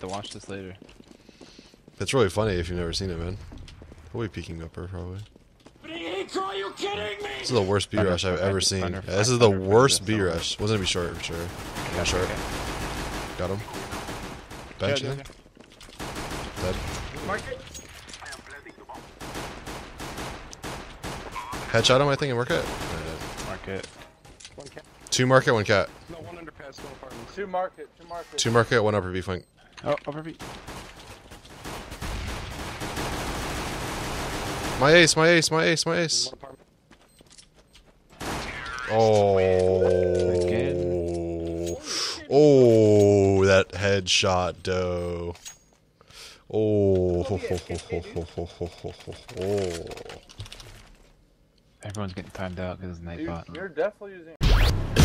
to watch this later. It's really funny if you've never seen it, man. We'll be peeking upper probably. Are you kidding me? This is the worst B Thunder, rush I've thunder, ever seen. thunder, Yeah, this is the thunder, worst B rush. Wasn't gonna be short for sure. Yeah, short. Okay. Got him. Bench Yeah, in. yeah, Dead. Mark it. Headshot him, I think, and mark it. yeah. Mark. One cat. Two market, one cat. No, one underpass, no apartments. Two market, two market. Two market, one upper B flank. Oh, over B. My ace, my ace, my ace, my ace. Oh. Oh, that headshot, dough. Oh. oh. Everyone's getting timed out because it's Nightbot. You, bot. you're definitely using.